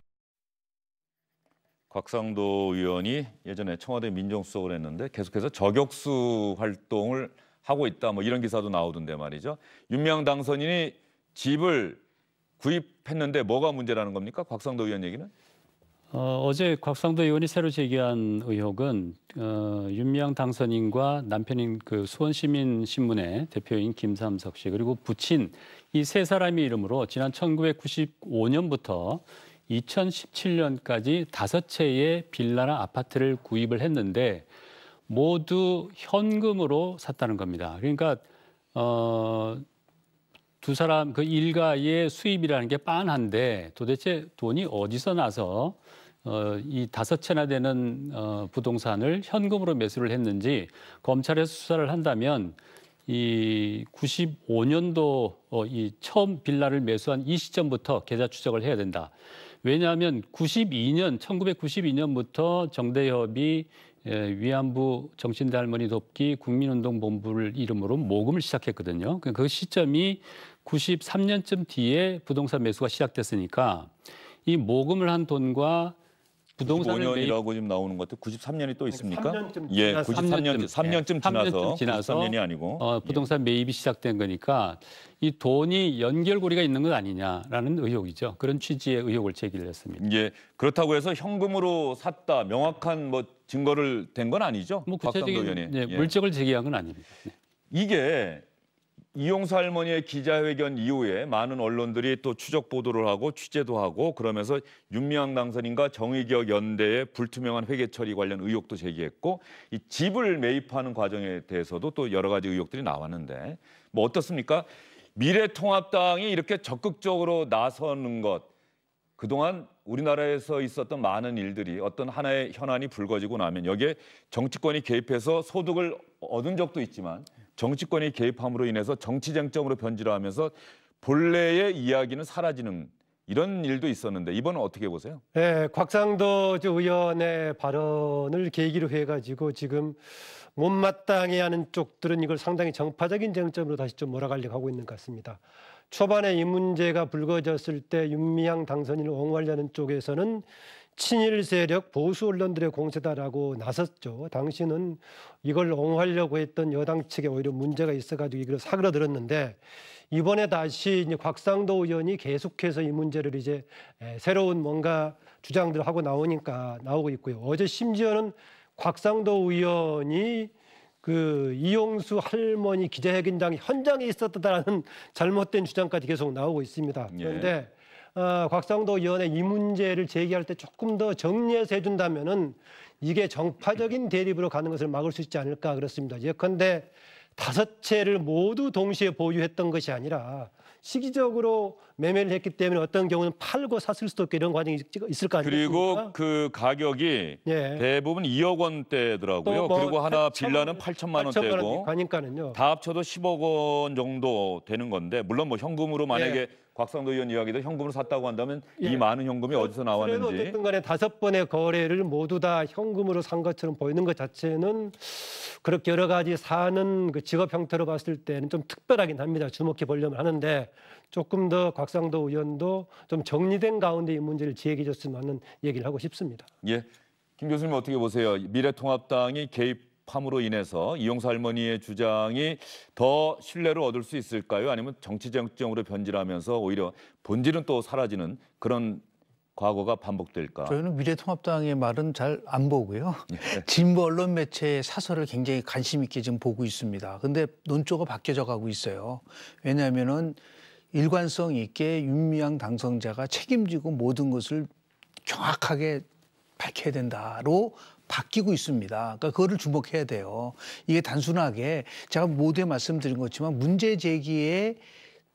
곽상도 의원이 예전에 청와대 민정수석을 했는데 계속해서 저격수 활동을 하고 있다 뭐 이런 기사도 나오던데 말이죠. 윤명 당선인이 집을 구입했는데 뭐가 문제라는 겁니까? 곽상도 의원 얘기는? 어, 어제 곽상도 의원이 새로 제기한 의혹은 어, 윤미향 당선인과 남편인 그 수원시민 신문의 대표인 김삼석 씨 그리고 부친 이 세 사람의 이름으로 지난 1995년부터 2017년까지 다섯 채의 빌라나 아파트를 구입을 했는데 모두 현금으로 샀다는 겁니다. 그러니까 어, 두 사람 그 일가의 수입이라는 게 빤한데 도대체 돈이 어디서 나서 어, 이 다섯 채나 되는 어, 부동산을 현금으로 매수를 했는지 검찰에서 수사를 한다면 이 95년도 어, 이 처음 빌라를 매수한 이 시점부터 계좌 추적을 해야 된다. 왜냐하면 92년 1992년부터 정대협이 예, 위안부 정신대 할머니 돕기 국민운동본부를 이름으로 모금을 시작했거든요. 그- 그 시점이 93년쯤 뒤에 부동산 매수가 시작됐으니까 이 모금을 한 돈과 부동산을 매입 95년이라고 지금 나오는 것 같아요. 93년이 또 있습니까? 3년쯤 예, 지나서 93년 3년쯤 지나서 3년쯤 지나서 93년이 아니고 어, 부동산 매입이 시작된 거니까 이 돈이 연결고리가 있는 것 아니냐라는 의혹이죠. 그런 취지의 의혹을 제기를 했습니다. 예, 그렇다고 해서 현금으로 샀다 명확한 뭐 증거를 된 건 아니죠? 뭐 구체적인 의원이. 네, 예. 물적을 제기한 건 아닙니다. 네. 이게 이용수 할머니의 기자회견 이후에 많은 언론들이 또 추적 보도를 하고 취재도 하고 그러면서 윤미향 당선인과 정의기억 연대의 불투명한 회계 처리 관련 의혹도 제기했고 이 집을 매입하는 과정에 대해서도 또 여러 가지 의혹들이 나왔는데 뭐 어떻습니까? 미래통합당이 이렇게 적극적으로 나서는 것 그동안 우리나라에서 있었던 많은 일들이 어떤 하나의 현안이 불거지고 나면 여기에 정치권이 개입해서 소득을 얻은 적도 있지만 정치권이 개입함으로 인해서 정치 쟁점으로 변질하면서 본래의 이야기는 사라지는 이런 일도 있었는데 이번은 어떻게 보세요? 예, 곽상도 저 의원의 발언을 계기로 해가지고 지금 못마땅해 하는 쪽들은 이걸 상당히 정파적인 쟁점으로 다시 좀 몰아가려고 하고 있는 것 같습니다. 초반에 이 문제가 불거졌을 때 윤미향 당선인을 옹호하려는 쪽에서는 친일 세력 보수 언론들의 공세다라고 나섰죠. 당시는 이걸 옹호하려고 했던 여당 측에 오히려 문제가 있어가지고 이걸 사그러들었는데 이번에 다시 이제 곽상도 의원이 계속해서 이 문제를 이제 에, 새로운 뭔가 주장들을 하고 나오니까 나오고 있고요. 어제 심지어는 곽상도 의원이 그 이용수 할머니 기자회견장 현장에 있었다라는 <laughs> 잘못된 주장까지 계속 나오고 있습니다. 예. 그런데 어, 곽상도 의원의 이 문제를 제기할 때 조금 더 정리해서 해준다면은 이게 정파적인 대립으로 가는 것을 막을 수 있지 않을까 그렇습니다. 예컨대 다섯 채를 모두 동시에 보유했던 것이 아니라 시기적으로 매매를 했기 때문에 어떤 경우는 팔고 샀을 수도 있고 이런 과정이 있- 있을 거 그리고 아니겠습니까? 그 가격이 예. 대부분 2억 원대더라고요. 또뭐 그리고 하나 8천만 빌라는 8천만 8천만 원대고 가니까는요. 다 합쳐도 10억 원 정도 되는 건데 물론 뭐 현금으로 만약에 예. 곽상도 의원 이야기도 현금으로 샀다고 한다면 이 예. 많은 현금이 어디서 나왔는지 어쨌든 간에 다섯 번의 거래를 모두 다 현금으로 산 것처럼 보이는 것 자체는 그렇게 여러 가지 사는 그 직업 형태로 봤을 때는 좀 특별하긴 합니다. 주목해 보려면 하는데 조금 더 곽상도 의원도 좀 정리된 가운데 이 문제를 제기해 줬으면 하는 얘기를 하고 싶습니다. 예. 김 교수님 어떻게 보세요? 미래통합당이 개입 함으로 인해서 이용수 할머니의 주장이 더 신뢰를 얻을 수 있을까요? 아니면 정치 쟁점으로 변질하면서 오히려 본질은 또 사라지는 그런 과거가 반복될까? 저희는 미래통합당의 말은 잘 안 보고요. 예. <laughs> 진보 언론 매체의 사설을 굉장히 관심 있게 지금 보고 있습니다. 근데 논조가 바뀌어져 가고 있어요. 왜냐하면은 일관성 있게 윤미향 당선자가 책임지고 모든 것을 정확하게 밝혀야 된다로 바뀌고 있습니다. 그러니까 그거를 주목해야 돼요. 이게 단순하게 제가 모두에 말씀드린 것지만 문제 제기에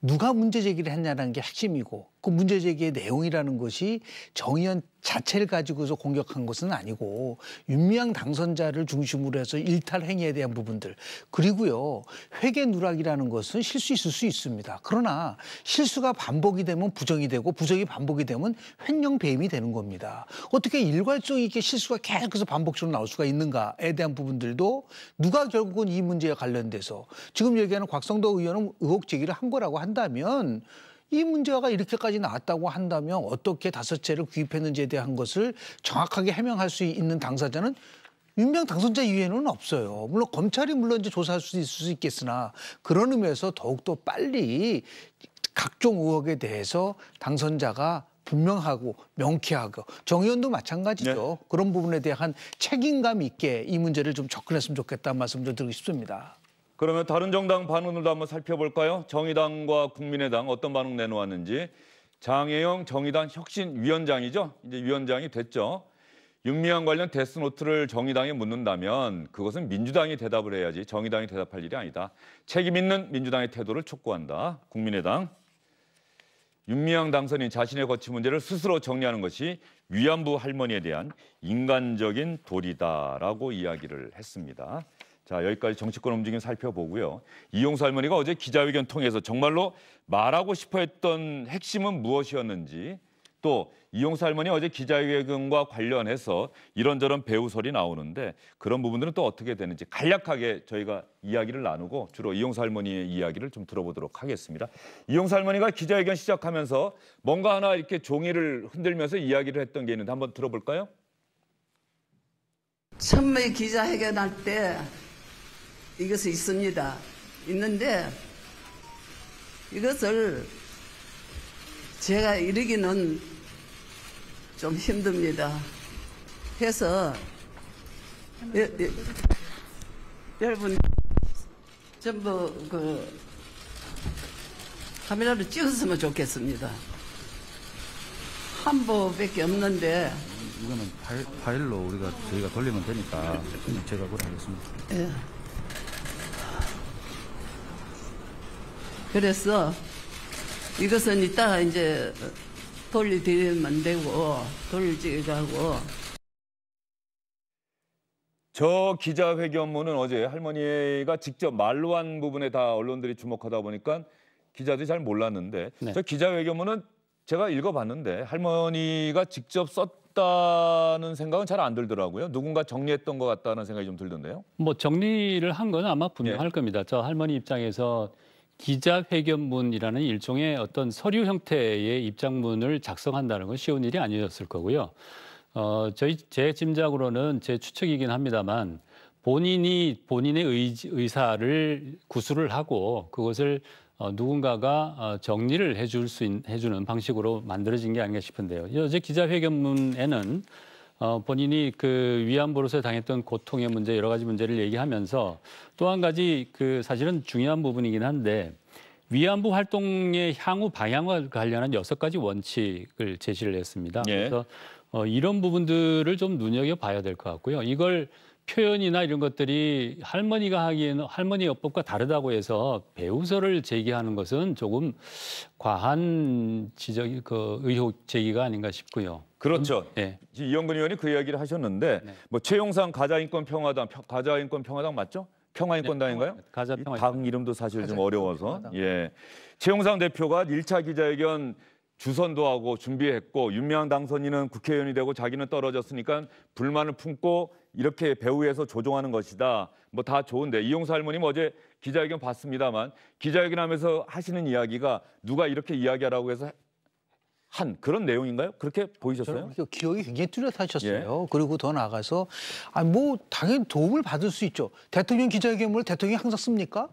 누가 문제 제기를 했냐라는 게 핵심이고 그 문제 제기의 내용이라는 것이 정의연 자체를 가지고서 공격한 것은 아니고 윤미향 당선자를 중심으로 해서 일탈 행위에 대한 부분들 그리고요 회계 누락이라는 것은 실수 있을 수 있습니다. 그러나 실수가 반복이 되면 부정이 되고 부정이 반복이 되면 횡령 배임이 되는 겁니다. 어떻게 일괄성 있게 실수가 계속해서 반복적으로 나올 수가 있는가에 대한 부분들도 누가 결국은 이 문제에 관련돼서 지금 얘기하는 곽성도 의원은 의혹 제기를 한 거라고 한다면 이 문제가 이렇게까지 나왔다고 한다면 어떻게 다섯 채를 구입했는지에 대한 것을 정확하게 해명할 수 있는 당사자는 윤명 당선자 이외에는 없어요. 물론 검찰이 물론 이제 조사할 수 있을 수 있겠으나 그런 의미에서 더욱더 빨리 각종 의혹에 대해서 당선자가 분명하고 명쾌하고 정의원도 마찬가지죠. 그런 부분에 대한 책임감 있게 이 문제를 좀 접근했으면 좋겠다는 말씀 좀 드리고 싶습니다. 그러면 다른 정당 반응들도 한번 살펴볼까요? 정의당과 국민의당 어떤 반응 내놓았는지 장혜영 정의당 혁신위원장이죠. 이제 위원장이 됐죠. 윤미향 관련 데스노트를 정의당에 묻는다면 그것은 민주당이 대답을 해야지 정의당이 대답할 일이 아니다. 책임 있는 민주당의 태도를 촉구한다. 국민의당. 윤미향 당선인 자신의 거취 문제를 스스로 정리하는 것이 위안부 할머니에 대한 인간적인 도리다라고 이야기를 했습니다. 자 여기까지 정치권 움직임 살펴보고요. 이용수 할머니가 어제 기자회견 통해서 정말로 말하고 싶어했던 핵심은 무엇이었는지 또 이용수 할머니 어제 기자회견과 관련해서 이런저런 배우 소리 나오는데 그런 부분들은 또 어떻게 되는지 간략하게 저희가 이야기를 나누고 주로 이용수 할머니의 이야기를 좀 들어보도록 하겠습니다. 이용수 할머니가 기자회견 시작하면서 뭔가 하나 이렇게 종이를 흔들면서 이야기를 했던 게 있는데 한번 들어볼까요? 처음에 기자회견 할 때 이것이 있습니다. 있는데 이것을 제가 이르기는 좀 힘듭니다. 해서 여, 여, 여러분 전부 그 카메라로 찍었으면 좋겠습니다. 한 부밖에 없는데 이거는 파일, 파일 로 우리가 저희가 돌리면 되니까 제가 그걸 하겠습니다. 예. 그래서 이것은 이따가 이제 돌려드리면 되고 돌려지가고 저 기자회견문은 어제 할머니가 직접 말로 한 부분에 다 언론들이 주목하다 보니까 기자들이 잘 몰랐는데 네. 저 기자회견문은 제가 읽어봤는데 할머니가 직접 썼다는 생각은 잘 안 들더라고요. 누군가 정리했던 것 같다는 생각이 좀 들던데요. 뭐 정리를 한 건 아마 분명할 예. 겁니다. 저 할머니 입장에서 기자회견문이라는 일종의 어떤 서류 형태의 입장문을 작성한다는 건 쉬운 일이 아니었을 거고요. 어, 저희 제 짐작으로는 제 추측이긴 합니다만 본인이 본인의 의, 의사를 구술을 하고 그것을 어, 누군가가 어, 정리를 해줄 수 있, 해주는 방식으로 만들어진 게 아닌가 싶은데요. 어제 기자회견문에는 어, 본인이 그 위안부로서 당했던 고통의 문제 여러 가지 문제를 얘기하면서 또 한 가지 그 사실은 중요한 부분이긴 한데 위안부 활동의 향후 방향과 관련한 여섯 가지 원칙을 제시를 했습니다. 예. 그래서 어, 이런 부분들을 좀 눈여겨 봐야 될 것 같고요. 이걸 표현이나 이런 것들이 할머니가 하기에는 할머니 여법과 다르다고 해서 배우설을 제기하는 것은 조금 과한 지적 그 의혹 제기가 아닌가 싶고요. 그렇죠. 예. 이영근 의원이 그 이야기를 하셨는데 네. 뭐 최용상 가자인권 평화당 평- 가자인권 평화당 맞죠? 평화인권당인가요? 네, 가자 이 평화. 당 이름도 사실 좀 어려워서 예 최용상 대표가 1차 기자회견 주선도 하고 준비했고 윤미향 당선인은 국회의원이 되고 자기는 떨어졌으니까 불만을 품고 이렇게 배후에서 조종하는 것이다. 뭐 다 좋은데 이용수 할머님 어제 기자회견 봤습니다만 기자회견하면서 하시는 이야기가 누가 이렇게 이야기하라고 해서 한 그런 내용인가요? 그렇게 보이셨어요? 저는 기억이 굉장히 뚜렷하셨어요. 그리고 더 나아가서 아 뭐 당연히 도움을 받을 수 있죠. 대통령 기자회견문을 대통령이 항상 씁니까?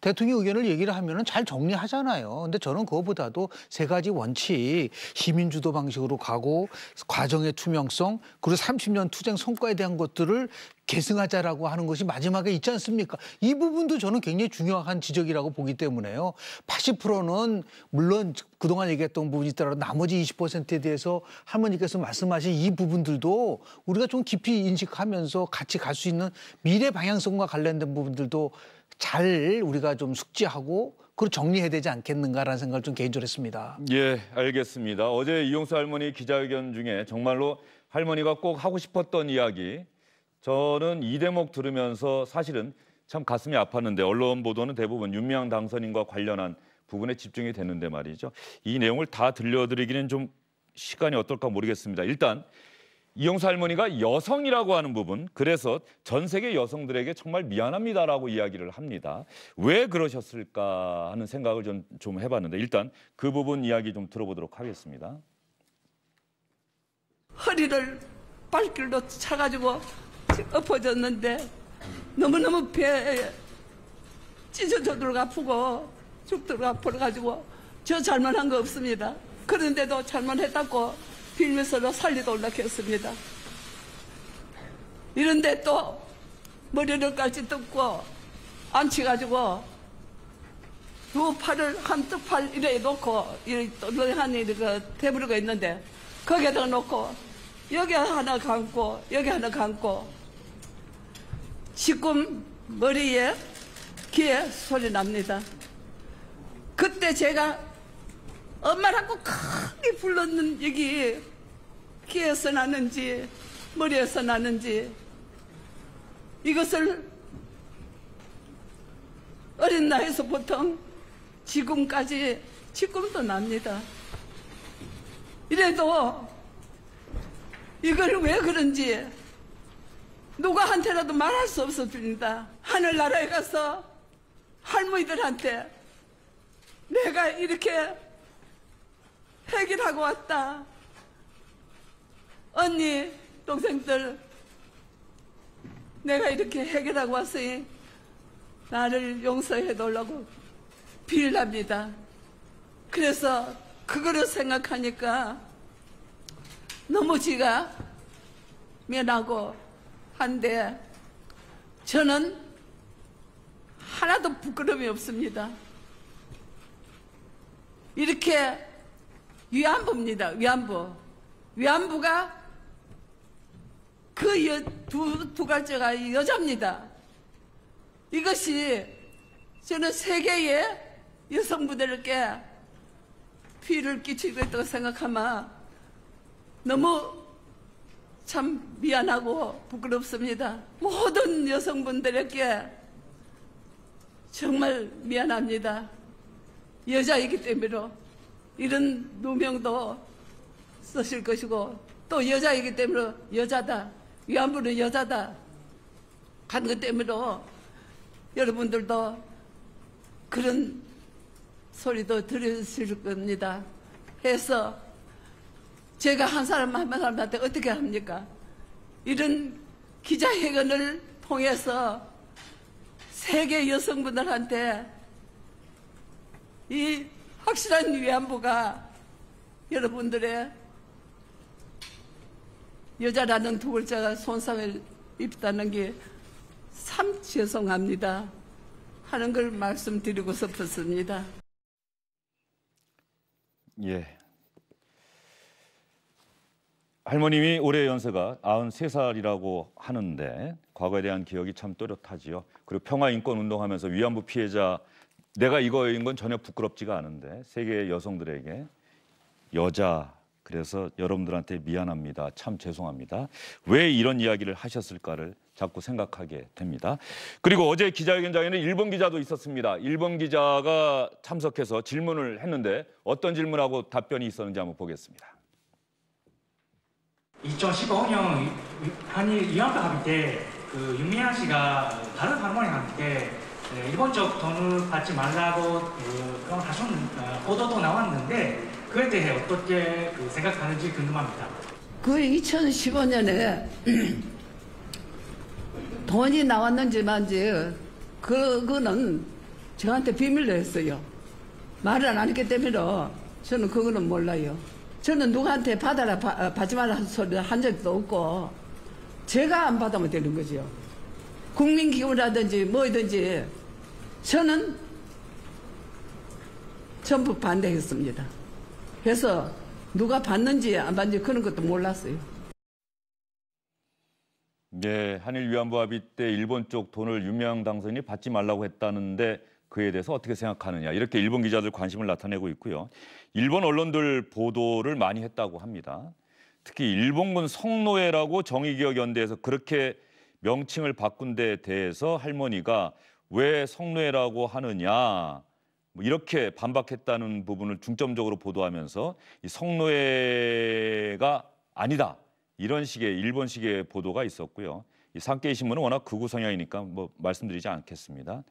대통령 의견을 얘기를 하면은 잘 정리하잖아요. 근데 저는 그것보다도 세 가지 원칙, 시민 주도 방식으로 가고 과정의 투명성, 그리고 30년 투쟁 성과에 대한 것들을 계승하자라고 하는 것이 마지막에 있지 않습니까? 이 부분도 저는 굉장히 중요한 지적이라고 보기 때문에요. 80%는 물론 그동안 얘기했던 부분이 있더라도 나머지 20%에 대해서 할머니께서 말씀하신 이 부분들도 우리가 좀 깊이 인식하면서 같이 갈 수 있는 미래 방향성과 관련된 부분들도 잘 우리가 좀 숙지하고 그걸 정리해야 되지 않겠는가라는 생각을 좀 개인적으로 했습니다. 예, 알겠습니다. 어제 이용수 할머니 기자회견 중에 정말로 할머니가 꼭 하고 싶었던 이야기 저는 이 대목 들으면서 사실은 참 가슴이 아팠는데 언론 보도는 대부분 윤미향 당선인과 관련한 부분에 집중이 됐는데 말이죠. 이 내용을 다 들려드리기는 좀 시간이 어떨까 모르겠습니다. 일단 이용수 할머니가 여성이라고 하는 부분, 그래서 전 세계 여성들에게 정말 미안합니다라고 이야기를 합니다. 왜 그러셨을까 하는 생각을 좀, 좀 해봤는데 일단 그 부분 이야기 좀 들어보도록 하겠습니다. 허리를 발길로 차가지고 엎어졌는데 너무너무 배에 찢어져도록 아프고 죽도록 아파가지고 저 잘못한 거 없습니다. 그런데도 잘못했다고 빌면서 살리도록 했습니다. 이런데 또 머리를까지 뜯고 앉혀가지고 두 팔을 한쪽 팔 이래 놓고 이한 그 테이블가 있는데 거기에다 놓고 여기 하나 감고 여기 하나 감고 지금 머리에 귀에 소리 납니다. 그때 제가 엄마라고 크게 불렀는 여기 귀에서 나는지 머리에서 나는지 이것을 어린 나이에서 보통 지금까지 지금도 납니다. 이래도 이걸 왜 그런지 누구한테라도 말할 수 없어집니다. 하늘나라에 가서 할머니들한테 내가 이렇게 해결하고 왔다. 언니, 동생들, 내가 이렇게 해결하고 왔으니 나를 용서해 달라고 빌랍니다. 그래서 그거를 생각하니까 너무 지가 미안하고 한데 저는 하나도 부끄러움이 없습니다. 이렇게 위안부입니다. 위안부. 위안부가 그두 두 가지가 여자입니다. 이것이 저는 세계의 여성분들께 피를 끼치고 있다고 생각하면 너무 참 미안하고 부끄럽습니다. 모든 여성분들에게 정말 미안합니다. 여자이기 때문에 이런 누명도 쓰실 것이고 또 여자이기 때문에 여자다. 위안부는 여자다. 하는 것 때문에 여러분들도 그런 소리도 들으실 겁니다. 해서 제가 한 사람 한 사람한테 어떻게 합니까? 이런 기자회견을 통해서 세계 여성분들한테 이 확실한 위안부가 여러분들의 여자라는 두 글자가 손상을 입다는 게 참 죄송합니다. 하는 걸 말씀드리고 싶었습니다. 예. 할머님이 올해 연세가 93살이라고 하는데 과거에 대한 기억이 참 또렷하지요. 그리고 평화인권 운동하면서 위안부 피해자 내가 이거인 건 전혀 부끄럽지가 않은데 세계 여성들에게 여자 그래서 여러분들한테 미안합니다. 참 죄송합니다. 왜 이런 이야기를 하셨을까를 자꾸 생각하게 됩니다. 그리고 어제 기자회견장에는 일본 기자도 있었습니다. 일본 기자가 참석해서 질문을 했는데 어떤 질문하고 답변이 있었는지 한번 보겠습니다. 2015년 한일 위안부 합의 때그 윤미향 씨가 다른 할머니한테 일본 쪽 돈을 받지 말라고 그 그런 다시 보도도 나왔는데 그에 대해 어떻게 그 생각하는지 궁금합니다. 그 2015년에 <clears throat> 돈이 나왔는지 만지 그거는 저한테 비밀로 했어요. 말을 안 했기 때문에 저는 그거는 몰라요. 저는 누구한테 받아라 바, 받지 말라 소리 한 적도 없고 제가 안 받으면 되는 거죠. 국민기금이라든지 뭐든지 저는 전부 반대했습니다. 그래서 누가 받는지 안 받는지 그런 것도 몰랐어요. 네, 한일 위안부 합의 때 일본 쪽 돈을 유명 당선인이 받지 말라고 했다는데 그에 대해서 어떻게 생각하느냐 이렇게 일본 기자들 관심을 나타내고 있고요. 일본 언론들 보도를 많이 했다고 합니다. 특히 일본군 성노예라고 정의기억 연대에서 그렇게 명칭을 바꾼 데 대해서 할머니가 왜 성노예라고 하느냐 뭐 이렇게 반박했다는 부분을 중점적으로 보도하면서 이 성노예가 아니다 이런 식의 일본식의 보도가 있었고요. 이 산케이 신문은 워낙 극우 성향이니까 뭐 말씀드리지 않겠습니다.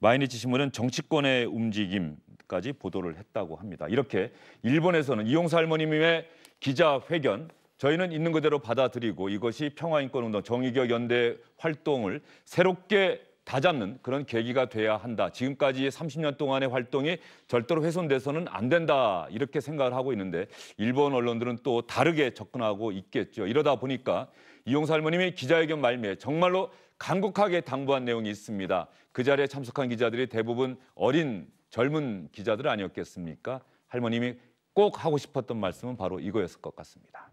마이니치 신문은 정치권의 움직임까지 보도를 했다고 합니다. 이렇게 일본에서는 이용사 할머님의 기자 회견 저희는 있는 그대로 받아들이고 이것이 평화인권운동 정의기억 연대 활동을 새롭게 다잡는 그런 계기가 돼야 한다. 지금까지 30년 동안의 활동이 절대로 훼손돼서는 안 된다. 이렇게 생각을 하고 있는데 일본 언론들은 또 다르게 접근하고 있겠죠. 이러다 보니까 이용사 할머님이 기자회견 말미에 정말로 간곡하게 당부한 내용이 있습니다. 그 자리에 참석한 기자들이 대부분 어린 젊은 기자들 아니었겠습니까? 할머님이 꼭 하고 싶었던 말씀은 바로 이거였을 것 같습니다.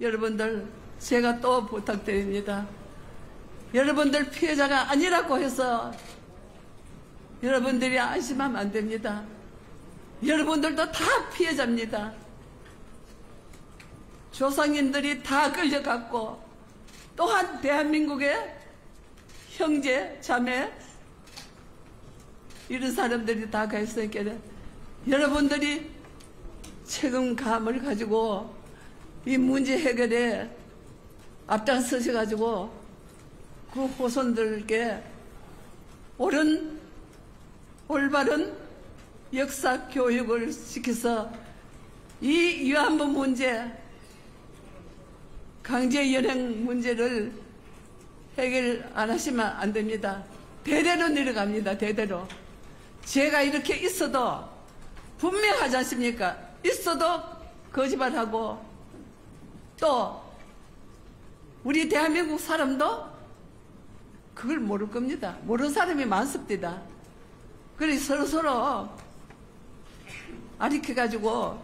여러분들 제가 또 부탁드립니다. 여러분들 피해자가 아니라고 해서 여러분들이 안심하면 안 됩니다. 여러분들도 다 피해자입니다. 조상님들이 다 끌려갔고 또한 대한민국의 형제, 자매 이런 사람들이 다 가있으니까 여러분들이 책임감을 가지고 이 문제 해결에 앞장서셔 가지고 그 후손들께 옳은 올바른 역사 교육을 시켜서 이 위안부 문제 강제 연행 문제를 해결 안 하시면 안 됩니다. 대대로 내려갑니다. 대대로. 제가 이렇게 있어도 분명하지 않습니까? 있어도 거짓말하고 또 우리 대한민국 사람도 그걸 모를 겁니다. 모르는 사람이 많습니다. 그래 서로 서로 아리켜 가지고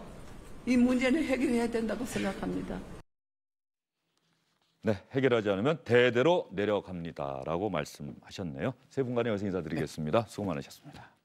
이 문제는 해결해야 된다고 생각합니다. 네, 해결하지 않으면 대대로 내려갑니다라고 말씀하셨네요. 세 분간의 여성 인사드리겠습니다. 수고 많으셨습니다.